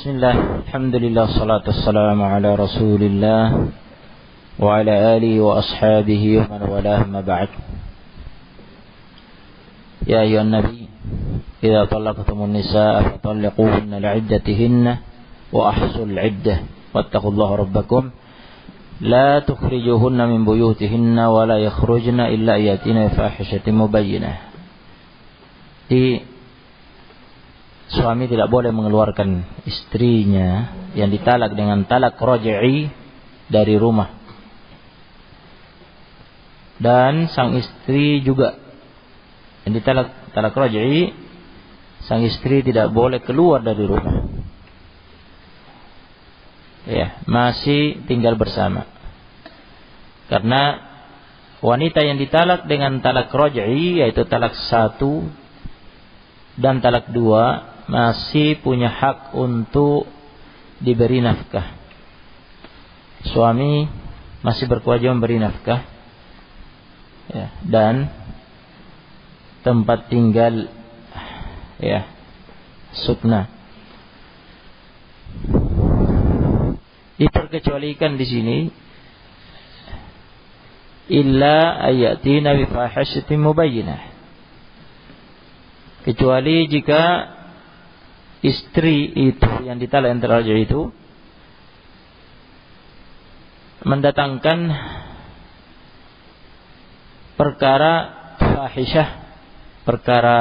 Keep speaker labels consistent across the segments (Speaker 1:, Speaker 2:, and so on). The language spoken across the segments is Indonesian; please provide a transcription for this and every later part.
Speaker 1: بسم الله الحمد لله الصلاة والسلام على رسول الله وعلى آله وأصحابه ومن والاه ما بعد يا أيها النبي إذا طلقتم النساء فطلقوهن لعدتهن وأحصوا العدة واتقوا الله ربكم لا تخرجوهن من بيوتهن ولا يخرجن إلا أن يأتين فاحشة مبينة suami tidak boleh mengeluarkan istrinya yang ditalak dengan talak rojai dari rumah. Dan sang istri juga yang ditalak talak rojai sang istri tidak boleh keluar dari rumah. Ya, masih tinggal bersama. Karena wanita yang ditalak dengan talak rojai yaitu talak satu dan talak dua masih punya hak untuk diberi nafkah. Suami masih berkewajiban memberi nafkah. Ya, dan tempat tinggal ya sukna diperkecualikan di sini illa ayatina nabi fahishatin mubayyinah kecuali jika istri itu yang yang teraju itu mendatangkan perkara fahisyah perkara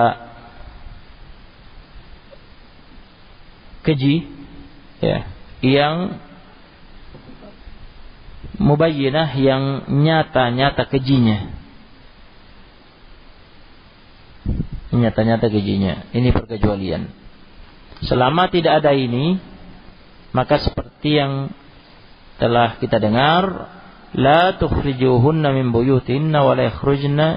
Speaker 1: keji ya yang mubayyinah yang nyata-nyata kejinya nyata-nyata kejinya ini perkecualian Selama tidak ada ini, maka seperti yang telah kita dengar, la tukhrijuhunna min buyutinna wa la yakhrujna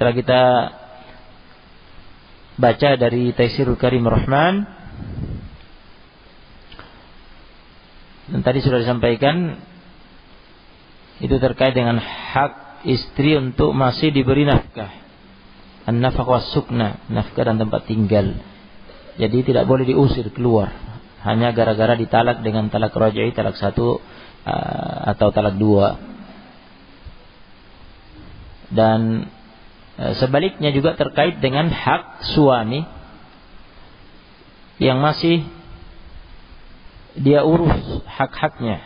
Speaker 1: Telah kita baca dari Taisirul Karim Rahman dan tadi sudah disampaikan itu terkait dengan hak istri untuk masih diberi nafkah an-nafaqah sukna, nafkah dan tempat tinggal. Jadi tidak boleh diusir keluar hanya gara-gara ditalak dengan talak rajai, talak satu eh, atau talak dua. Dan eh, sebaliknya juga terkait dengan hak suami yang masih dia urus hak-haknya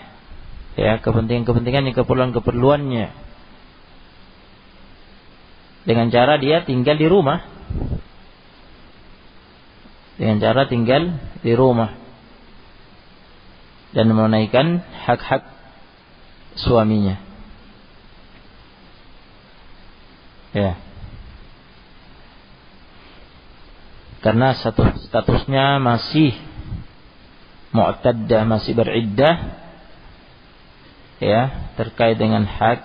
Speaker 1: ya kepentingan-kepentingannya keperluan-keperluannya dengan cara dia tinggal di rumah dengan cara tinggal di rumah dan menaikkan hak-hak suaminya ya karena status statusnya masih mu'taddah masih beriddah ya terkait dengan hak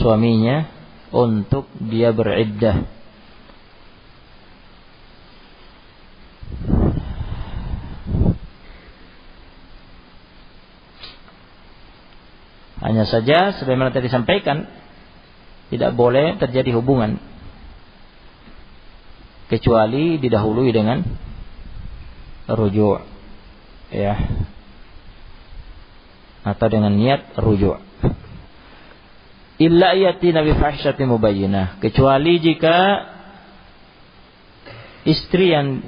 Speaker 1: suaminya untuk dia beriddah. Hanya saja sebagaimana tadi sampaikan, tidak boleh terjadi hubungan kecuali didahului dengan rujuk ya atau dengan niat rujuk illa yati nabi fahsyati mubayyinah kecuali jika istri yang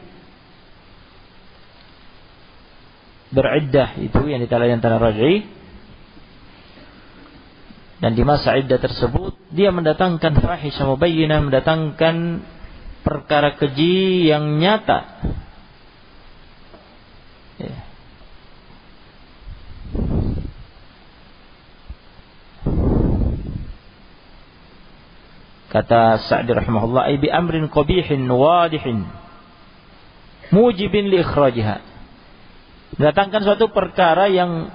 Speaker 1: beriddah itu yang ditalai antara raj'i dan di masa iddah tersebut dia mendatangkan fahisyah mubayyinah mendatangkan perkara keji yang nyata Kata Sa'di rahimahullah, "Ai bi amrin qabihin wadihin mujibin li ikhrajiha." datangkan suatu perkara yang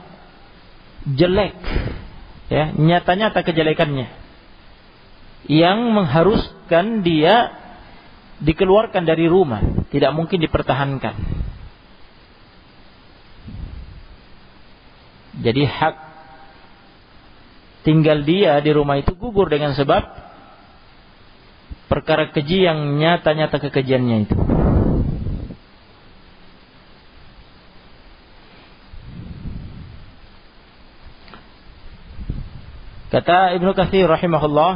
Speaker 1: jelek, ya, nyatanya tak kejelekannya. Yang mengharuskan dia dikeluarkan dari rumah, tidak mungkin dipertahankan. Jadi hak tinggal dia di rumah itu gugur dengan sebab perkara keji yang nyata-nyata kekejiannya itu. Kata Ibnu Katsir rahimahullah,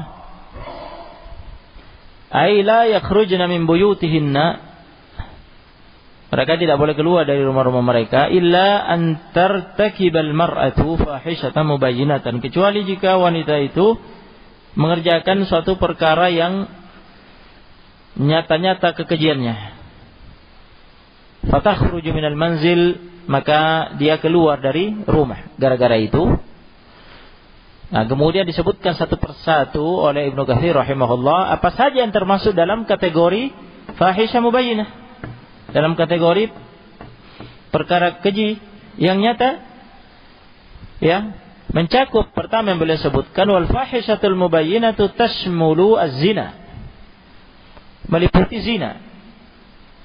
Speaker 1: "Ai la yakhrujna min buyutihinna" Mereka tidak boleh keluar dari rumah-rumah mereka illa an tartakibal mar'atu fahishatan mubayyinatan kecuali jika wanita itu mengerjakan suatu perkara yang nyata-nyata kekejiannya. Fatakhruju minal manzil maka dia keluar dari rumah gara-gara itu. Nah, kemudian disebutkan satu persatu oleh Ibnu Katsir rahimahullah apa saja yang termasuk dalam kategori fahisha mubayyinah. Dalam kategori perkara keji yang nyata ya mencakup pertama yang boleh sebutkan wal fahishatul mubayyinatu tashmulu az-zina seperti zina.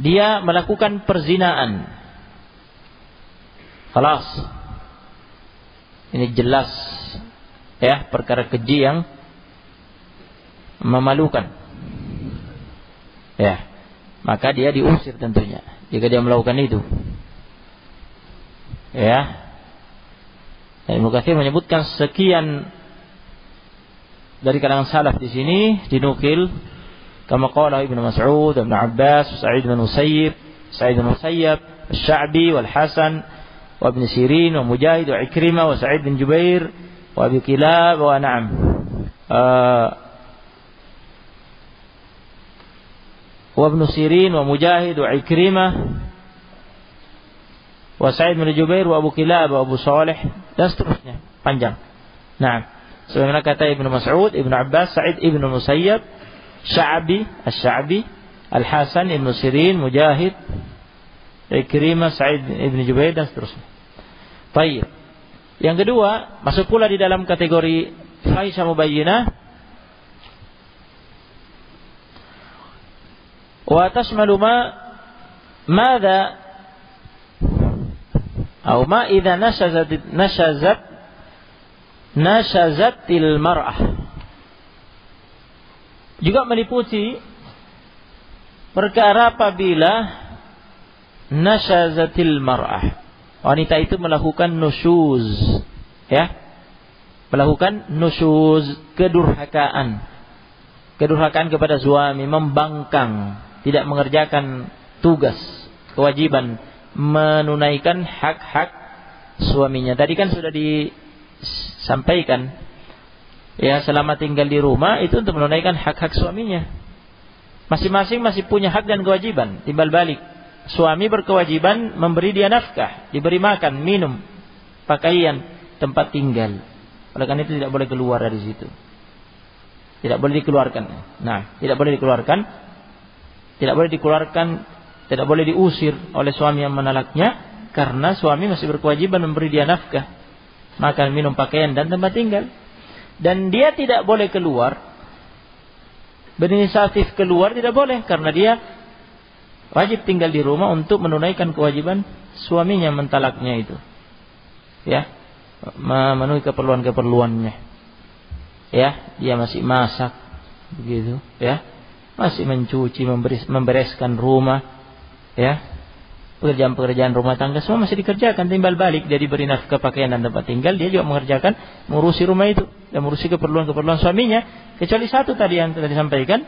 Speaker 1: Dia melakukan perzinaan. Kelas. Ini jelas ya perkara keji yang memalukan. Ya. Maka dia diusir tentunya jika dia melakukan itu. Ya. Dan Ibnu menyebutkan sekian dari kalangan salaf di sini dinukil كما قال ابن مسعود وابن عباس وسعيد بن مسيب سعيد بن مسيب الشعبي والحسن وابن سيرين ومجاهد وعكرمة وسعيد بن جبير وأبي كلاب ونعم آه، وابن سيرين ومجاهد وعكرمة وسعيد بن جبير وأبو كلاب وأبو صالح لست مثنى panjang. نعم sebagaimana ابن مسعود ابن عباس سعيد ابن Ibnu شعبي الشعبي Al-Hasan Ibn Sirin, Mujahid, Ikrimah, Sa'id Ibn Jubair, dan seterusnya. Baik. Yang kedua, masuk pula di dalam kategori Faisha Mubayyinah. Wa tashmalu ma madha atau ma idza nashazat nashazat nashazatil mar'ah juga meliputi perkara apabila nasyazatil mar'ah. Wanita itu melakukan nusyuz, ya. Melakukan nusyuz, kedurhakaan. Kedurhakaan kepada suami, membangkang, tidak mengerjakan tugas, kewajiban menunaikan hak-hak suaminya. Tadi kan sudah disampaikan ya selama tinggal di rumah itu untuk menunaikan hak-hak suaminya. Masing-masing masih punya hak dan kewajiban timbal balik. Suami berkewajiban memberi dia nafkah, diberi makan, minum, pakaian, tempat tinggal. Oleh karena itu tidak boleh keluar dari situ. Tidak boleh dikeluarkan. Nah, tidak boleh dikeluarkan. Tidak boleh dikeluarkan, tidak boleh diusir oleh suami yang menalaknya karena suami masih berkewajiban memberi dia nafkah, makan, minum, pakaian dan tempat tinggal dan dia tidak boleh keluar berinisiatif keluar tidak boleh karena dia wajib tinggal di rumah untuk menunaikan kewajiban suaminya mentalaknya itu ya memenuhi keperluan-keperluannya ya dia masih masak begitu ya masih mencuci memberes, membereskan rumah ya pekerjaan-pekerjaan rumah tangga semua masih dikerjakan timbal balik dia diberi nafkah pakaian dan tempat tinggal dia juga mengerjakan mengurusi rumah itu dan mengurusi keperluan-keperluan suaminya kecuali satu tadi yang tadi sampaikan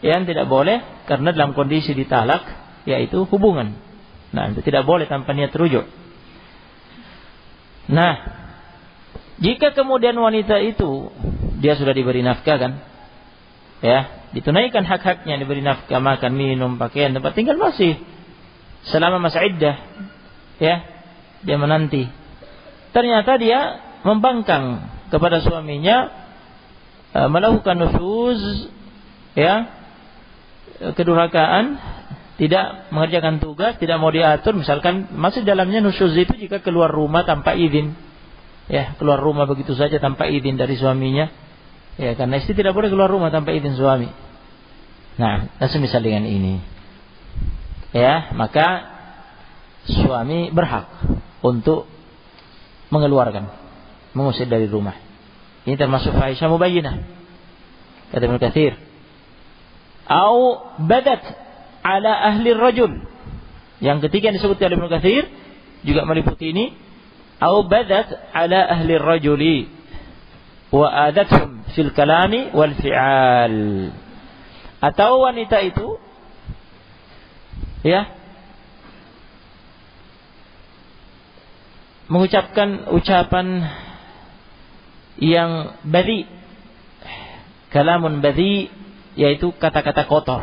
Speaker 1: yang tidak boleh karena dalam kondisi ditalak yaitu hubungan nah itu tidak boleh tanpa niat rujuk nah jika kemudian wanita itu dia sudah diberi nafkah kan ya ditunaikan hak-haknya diberi nafkah makan minum pakaian tempat tinggal masih selama masa iddah ya dia menanti ternyata dia membangkang kepada suaminya e, melakukan nusuz ya e, kedurhakaan tidak mengerjakan tugas tidak mau diatur misalkan masih dalamnya nusuz itu jika keluar rumah tanpa izin ya keluar rumah begitu saja tanpa izin dari suaminya ya karena istri tidak boleh keluar rumah tanpa izin suami nah misal dengan ini ya maka suami berhak untuk mengeluarkan mengusir dari rumah ini termasuk faisha mubayyinah kata Ibnu Katsir au badat ala ahli rajul yang ketiga yang disebut oleh Ibnu Katsir juga meliputi ini au badat ala ahli rajuli wa adathum fil kalami wal fi'al atau wanita itu ya mengucapkan ucapan yang badi kalamun badi yaitu kata-kata kotor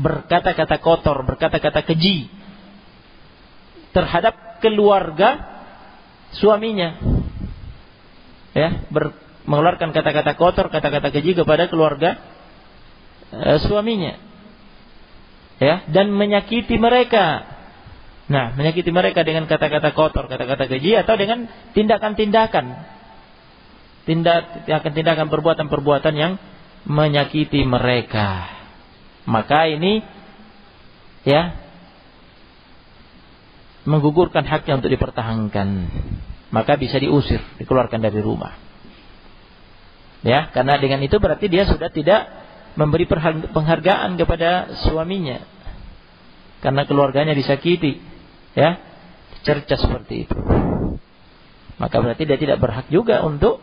Speaker 1: berkata-kata kotor berkata-kata keji terhadap keluarga suaminya ya ber, mengeluarkan kata-kata kotor kata-kata keji kepada keluarga e, suaminya ya dan menyakiti mereka. Nah, menyakiti mereka dengan kata-kata kotor, kata-kata keji atau dengan tindakan-tindakan tindakan-tindakan perbuatan-perbuatan yang menyakiti mereka. Maka ini ya menggugurkan haknya untuk dipertahankan. Maka bisa diusir, dikeluarkan dari rumah. Ya, karena dengan itu berarti dia sudah tidak memberi penghargaan kepada suaminya karena keluarganya disakiti ya cerca seperti itu maka berarti dia tidak berhak juga untuk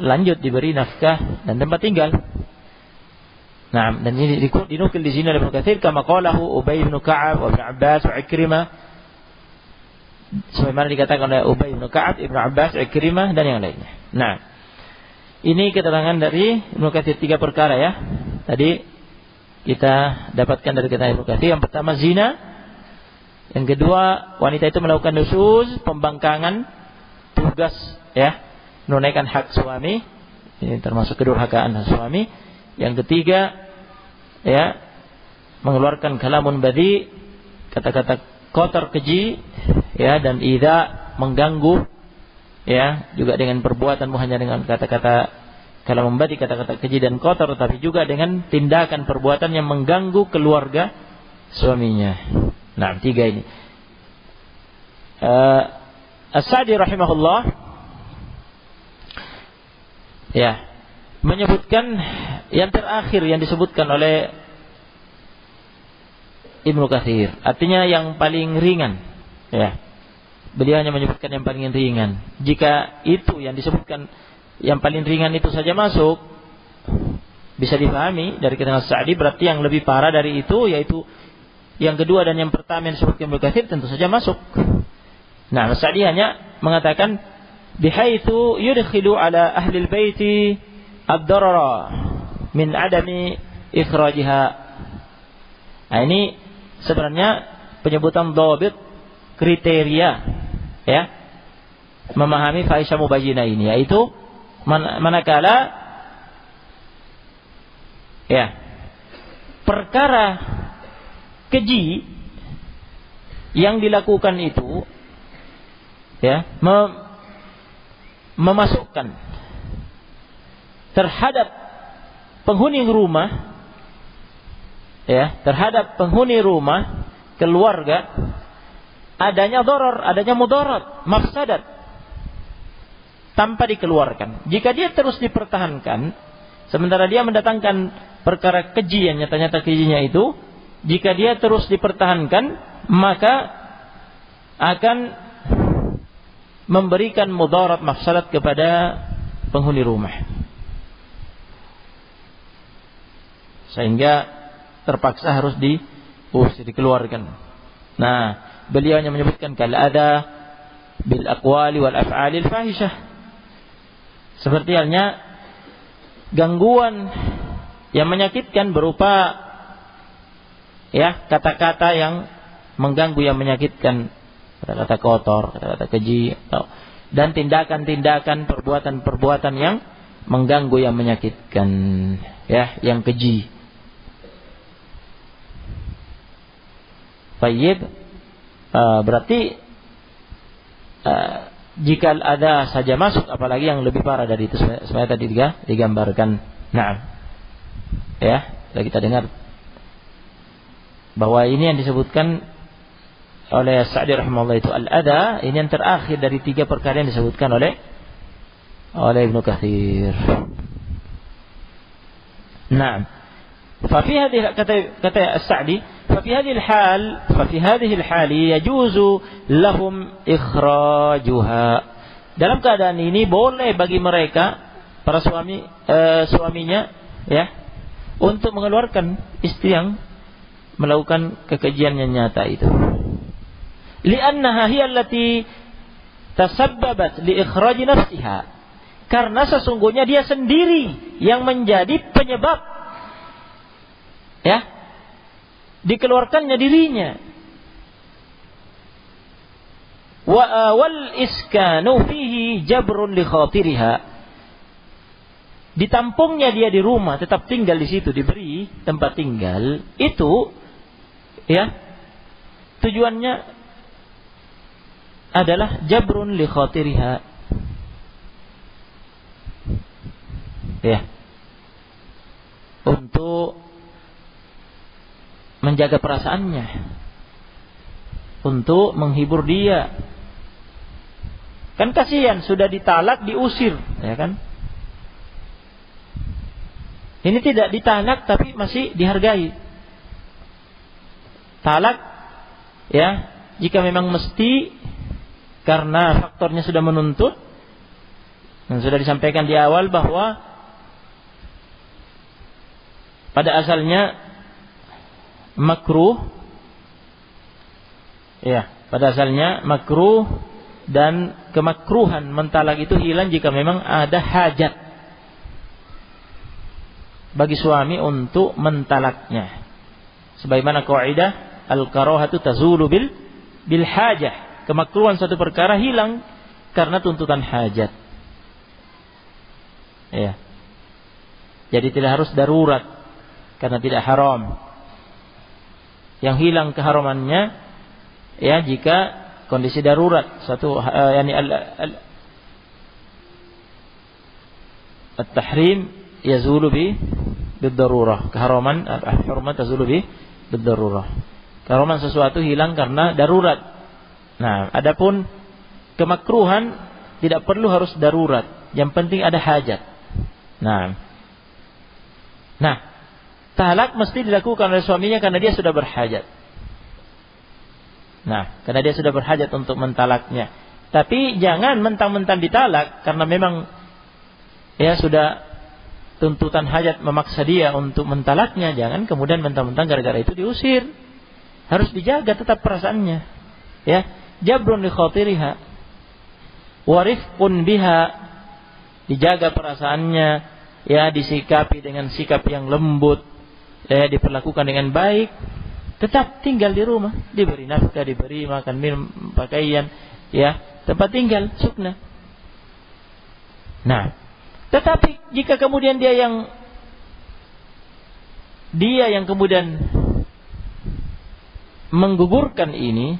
Speaker 1: lanjut diberi nafkah dan tempat tinggal nah dan ini dinukil di sini oleh Ibnu kama qalahu Ubay bin Ka'ab wa Ibnu Abbas wa Ikrimah sebagaimana dikatakan oleh Ubay bin Ka'ab Ibnu Abbas Ikrimah dan yang lainnya nah ini keterangan dari Ibnu Katsir tiga perkara ya. Tadi kita dapatkan dari kita Ibnu yang pertama zina, yang kedua wanita itu melakukan nusus, pembangkangan, tugas ya, menunaikan hak suami, ini termasuk kedurhakaan suami. Yang ketiga ya, mengeluarkan kalamun badi, kata-kata kotor keji ya dan ida mengganggu ya juga dengan perbuatan bukan hanya dengan kata-kata kalau membati kata-kata keji dan kotor tapi juga dengan tindakan perbuatan yang mengganggu keluarga suaminya. Nah, tiga ini. Uh, eh, as rahimahullah ya menyebutkan yang terakhir yang disebutkan oleh Ibnu Katsir. Artinya yang paling ringan ya. Beliau hanya menyebutkan yang paling ringan. Jika itu yang disebutkan yang paling ringan itu saja masuk, bisa dipahami dari keterangan Sa'di berarti yang lebih parah dari itu yaitu yang kedua dan yang pertama yang disebutkan Ibnu tentu saja masuk. Nah, Sa'di hanya mengatakan itu yudkhilu ala ahli baiti ad min adami ikhrajiha. Nah, ini sebenarnya penyebutan dhabit kriteria ya memahami faisha mubajina ini yaitu manakala ya perkara keji yang dilakukan itu ya mem memasukkan terhadap penghuni rumah ya terhadap penghuni rumah keluarga adanya doror, adanya mudorot, mafsadat tanpa dikeluarkan. Jika dia terus dipertahankan, sementara dia mendatangkan perkara keji yang nyata-nyata kejinya itu, jika dia terus dipertahankan, maka akan memberikan mudarat mafsadat kepada penghuni rumah. Sehingga terpaksa harus diusir dikeluarkan. Nah, Beliau hanya menyebutkan kal ada bil aqwali wal af'alil fahisyah. Seperti halnya gangguan yang menyakitkan berupa ya kata-kata yang mengganggu yang menyakitkan kata-kata kotor, kata-kata keji dan tindakan-tindakan perbuatan-perbuatan yang mengganggu yang menyakitkan ya yang keji. Tayyib Eh, berarti uh, jika ada saja masuk apalagi yang lebih parah dari itu saya tadi digambarkan nah ya sudah kita dengar bahwa ini yang disebutkan oleh Sa'di rahimahullah itu al-ada ini yang terakhir dari tiga perkara yang disebutkan oleh oleh Ibnu Katsir. Nah, fa fi kata kata sadi ففي هذه الحال ففي هذه الحال يجوز لهم إخراجها dalam keadaan ini boleh bagi mereka para suami eh, suaminya ya untuk mengeluarkan istri yang melakukan kekejian yang nyata itu li'annaha hiya allati tasabbabat li ikhraji nafsiha karena sesungguhnya dia sendiri yang menjadi penyebab ya dikeluarkannya dirinya. Wa eh, wal iskanu fihi jabrun li khatiriha. Ditampungnya dia di rumah, tetap tinggal di situ, diberi tempat tinggal, itu ya tujuannya adalah jabrun li khatiriha. Ya. menjaga perasaannya untuk menghibur dia. Kan kasihan sudah ditalak diusir, ya kan? Ini tidak ditalak tapi masih dihargai. Talak ya, jika memang mesti karena faktornya sudah menuntut dan sudah disampaikan di awal bahwa pada asalnya makruh ya pada asalnya makruh dan kemakruhan mentalak itu hilang jika memang ada hajat bagi suami untuk mentalaknya sebagaimana kaidah al karohatu tazulu bil bil hajah kemakruhan satu perkara hilang karena tuntutan hajat ya jadi tidak harus darurat karena tidak haram yang hilang keharamannya ya jika kondisi darurat satu uh, yani al, al, at-tahrim yazulu bi bidarurah keharaman al-hurmat tazulu bi bidarurah keharaman sesuatu hilang karena darurat nah adapun kemakruhan tidak perlu harus darurat yang penting ada hajat nah nah talak mesti dilakukan oleh suaminya karena dia sudah berhajat. Nah, karena dia sudah berhajat untuk mentalaknya. Tapi jangan mentang-mentang ditalak karena memang ya sudah tuntutan hajat memaksa dia untuk mentalaknya, jangan kemudian mentang-mentang gara-gara itu diusir. Harus dijaga tetap perasaannya. Ya, jabrun li warif pun biha dijaga perasaannya, ya disikapi dengan sikap yang lembut, eh, diperlakukan dengan baik, tetap tinggal di rumah, diberi nafkah, diberi makan, minum, pakaian, ya, tempat tinggal, sukna. Nah, tetapi jika kemudian dia yang dia yang kemudian menggugurkan ini,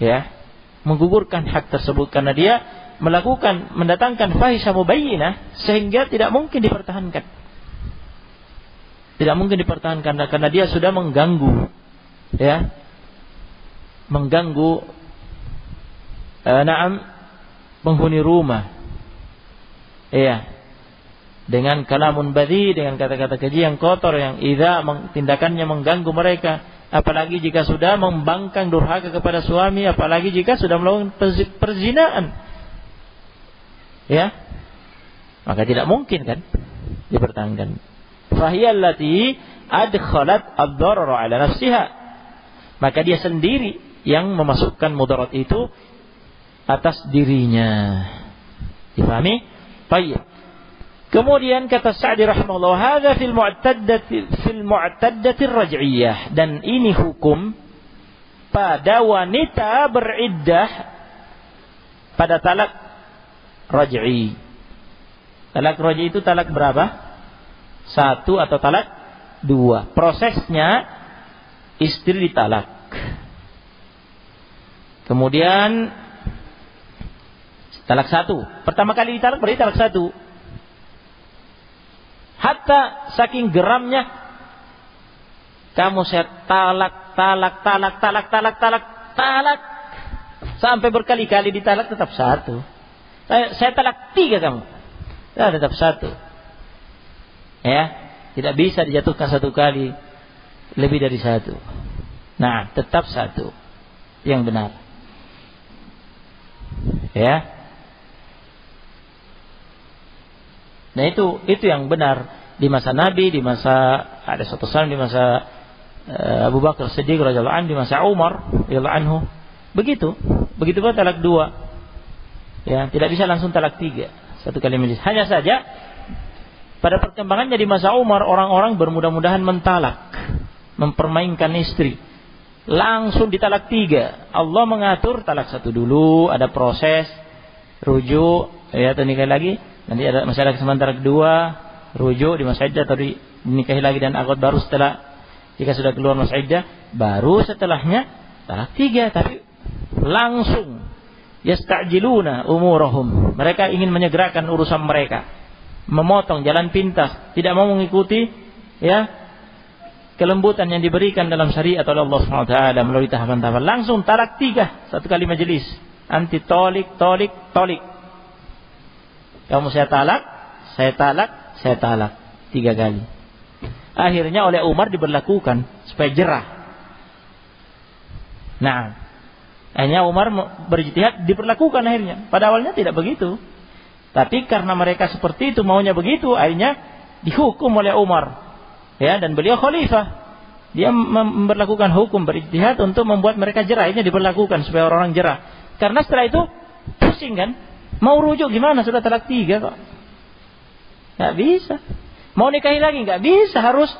Speaker 1: ya, menggugurkan hak tersebut karena dia melakukan mendatangkan fahisah mubayyinah sehingga tidak mungkin dipertahankan. Tidak mungkin dipertahankan karena dia sudah mengganggu ya. Mengganggu eh, naam penghuni rumah. Iya. Dengan kalamun badi, dengan kata-kata keji yang kotor yang tidak tindakannya mengganggu mereka, apalagi jika sudah membangkang durhaka kepada suami, apalagi jika sudah melakukan perzinaan. Ya. Maka tidak mungkin kan dipertahankan fahiyallati adkhalat ad-darara ala nafsiha maka dia sendiri yang memasukkan mudarat itu atas dirinya dipahami baik Kemudian kata Sa'di rahimahullah, "Hadza fil mu'taddati fil mu'taddati raj'iyah." Dan ini hukum pada wanita beriddah pada talak raj'i. Talak raj'i itu talak berapa? satu atau talak dua. Prosesnya istri ditalak. Kemudian talak satu. Pertama kali ditalak berarti talak satu. Hatta saking geramnya kamu saya talak, talak, talak, talak, talak, talak, talak. Sampai berkali-kali ditalak tetap satu. Saya, saya talak tiga kamu. Ya, tetap satu. Ya, tidak bisa dijatuhkan satu kali lebih dari satu. Nah, tetap satu yang benar. Ya. Nah itu itu yang benar di masa Nabi, di masa ada satu salam di masa uh, Abu Bakar sedih radhiyallahu anhu, di masa Umar radhiyallahu anhu. Begitu. Begitu pun talak dua. Ya, tidak bisa langsung talak tiga. Satu kali majlis. Hanya saja pada perkembangannya di masa Umar, orang-orang bermudah-mudahan mentalak, mempermainkan istri. Langsung ditalak tiga. Allah mengatur talak satu dulu, ada proses, rujuk, ya atau nikah lagi. Nanti ada masih ada kesempatan kedua, rujuk di masa iddah atau dinikahi lagi dan akut baru setelah jika sudah keluar masa iddah, baru setelahnya talak tiga. Tapi langsung yastajiluna umurahum. Mereka ingin menyegerakan urusan mereka memotong jalan pintas, tidak mau mengikuti ya kelembutan yang diberikan dalam syariat oleh Allah Subhanahu wa taala melalui tahapan-tahapan. Langsung talak tiga satu kali majelis. Anti tolik, tolik, tolik. Kamu saya talak, saya talak, saya talak tiga kali. Akhirnya oleh Umar diberlakukan supaya jerah. Nah, hanya Umar berjihad diperlakukan akhirnya. Pada awalnya tidak begitu. Tapi karena mereka seperti itu maunya begitu, akhirnya dihukum oleh Umar. Ya, dan beliau khalifah. Dia memperlakukan hukum berijtihad untuk membuat mereka jerah. Ini diperlakukan supaya orang-orang jerah. Karena setelah itu pusing kan? Mau rujuk gimana? Sudah talak tiga kok. Nggak bisa. Mau nikahi lagi? Nggak bisa. Harus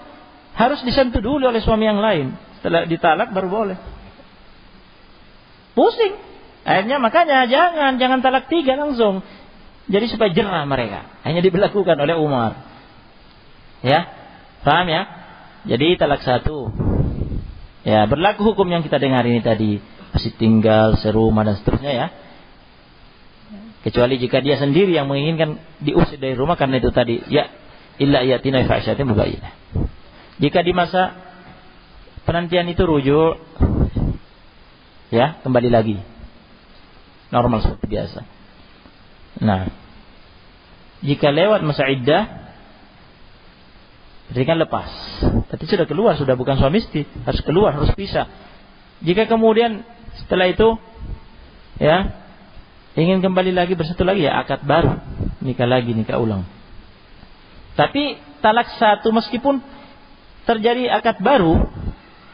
Speaker 1: harus disentuh dulu oleh suami yang lain. Setelah ditalak baru boleh. Pusing. Akhirnya makanya jangan jangan talak tiga langsung. Jadi supaya jerah mereka. Hanya diberlakukan oleh Umar. Ya. Paham ya? Jadi talak satu. Ya, berlaku hukum yang kita dengar ini tadi. Masih tinggal, serumah, dan seterusnya ya. Kecuali jika dia sendiri yang menginginkan diusir dari rumah karena itu tadi. Ya, illa yatina fa'isyati mubayyinah. Jika di masa penantian itu rujuk, ya kembali lagi normal seperti biasa. Nah, jika lewat masa iddah, berarti kan lepas. Tapi sudah keluar, sudah bukan suami istri, harus keluar, harus pisah. Jika kemudian setelah itu, ya, ingin kembali lagi bersatu lagi ya akad baru, nikah lagi, nikah ulang. Tapi talak satu meskipun terjadi akad baru,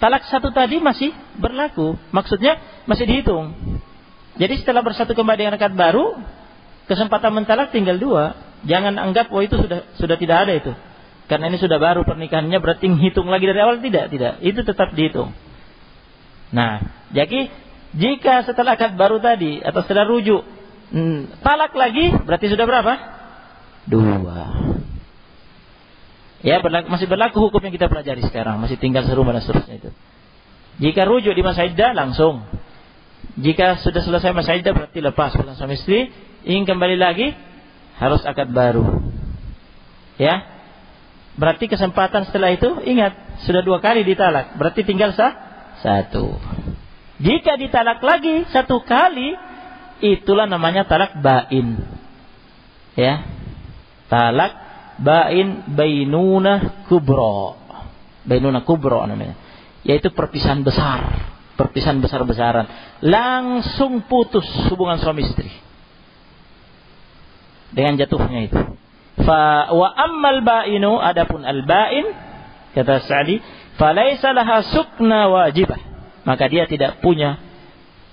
Speaker 1: talak satu tadi masih berlaku. Maksudnya masih dihitung. Jadi setelah bersatu kembali dengan akad baru, Kesempatan mentalak tinggal dua. Jangan anggap oh itu sudah sudah tidak ada itu. Karena ini sudah baru pernikahannya berarti hitung lagi dari awal tidak, tidak. Itu tetap dihitung. Nah, jadi jika setelah akad baru tadi atau setelah rujuk hmm, talak lagi berarti sudah berapa? Dua. Ya, berlaku, masih berlaku hukum yang kita pelajari sekarang, masih tinggal serumah dan seterusnya itu. Jika rujuk di masa iddah langsung. Jika sudah selesai masa iddah berarti lepas pulang suami istri, ingin kembali lagi harus akad baru. Ya. Berarti kesempatan setelah itu ingat sudah dua kali ditalak, berarti tinggal sah satu. Jika ditalak lagi satu kali itulah namanya talak bain. Ya. Talak bain bainuna kubro. bainuna kubro namanya. Yaitu perpisahan besar. Perpisahan besar-besaran. Langsung putus hubungan suami istri dengan jatuhnya itu. Fa wa ammal ba'inu adapun al ba'in kata Sa'di, laisa laha sukna wajibah. Maka dia tidak punya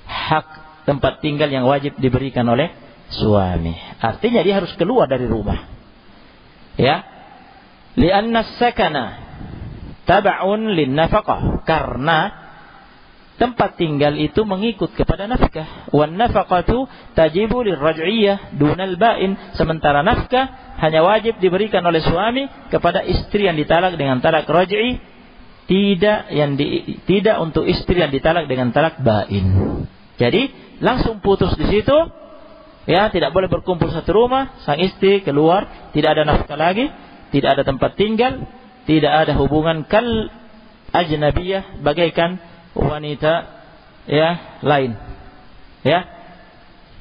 Speaker 1: hak tempat tinggal yang wajib diberikan oleh suami. Artinya dia harus keluar dari rumah. Ya. Li'anna sakana tab'un lin nafaqah. Karena tempat tinggal itu mengikut kepada nafkah. Wan nafaqatu tajibu lirraj'iyyah dunal bain. Sementara nafkah hanya wajib diberikan oleh suami kepada istri yang ditalak dengan talak raj'i, tidak yang di, tidak untuk istri yang ditalak dengan talak bain. Jadi langsung putus di situ. Ya, tidak boleh berkumpul satu rumah, sang istri keluar, tidak ada nafkah lagi, tidak ada tempat tinggal, tidak ada hubungan kal ajnabiyah bagaikan wanita ya lain. Ya.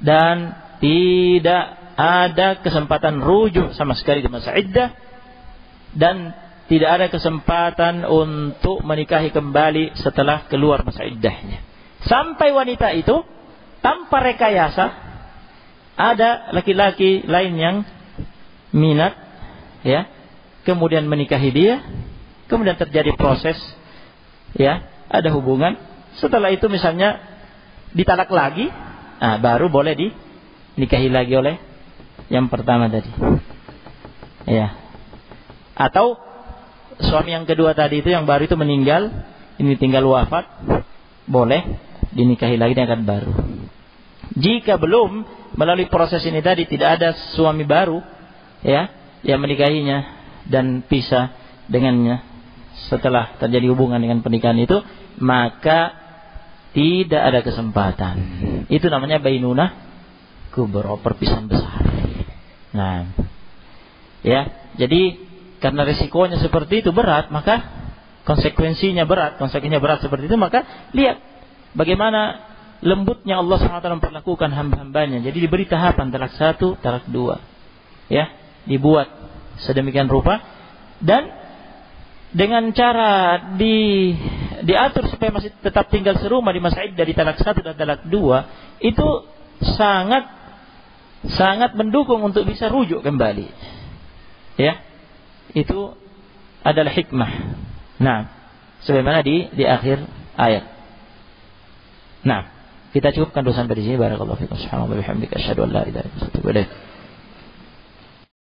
Speaker 1: Dan tidak ada kesempatan rujuk sama sekali di masa iddah dan tidak ada kesempatan untuk menikahi kembali setelah keluar masa iddahnya. Sampai wanita itu tanpa rekayasa ada laki-laki lain yang minat ya kemudian menikahi dia kemudian terjadi proses ya ada hubungan. Setelah itu misalnya ditalak lagi, nah, baru boleh dinikahi lagi oleh yang pertama tadi. Ya. Atau suami yang kedua tadi itu yang baru itu meninggal, ini tinggal wafat, boleh dinikahi lagi dengan baru. Jika belum melalui proses ini tadi tidak ada suami baru, ya, yang menikahinya dan pisah dengannya setelah terjadi hubungan dengan pernikahan itu maka tidak ada kesempatan. Itu namanya bainunah kubro, oh, perpisahan besar. Nah, ya, jadi karena risikonya seperti itu berat, maka konsekuensinya berat, konsekuensinya berat seperti itu, maka lihat bagaimana lembutnya Allah SWT memperlakukan hamba-hambanya. Jadi diberi tahapan talak satu, talak dua, ya, dibuat sedemikian rupa dan dengan cara di diatur supaya masih tetap tinggal serumah di Masjid dari talak satu dan talak dua itu sangat sangat mendukung untuk bisa rujuk kembali. Ya. Itu adalah hikmah. Nah, sebagaimana di di akhir ayat. Nah, kita cukupkan dulu dari sini. Barakallahu fiikum. Subhanallahi wa bihamdika asyhadu an la ilaha illallah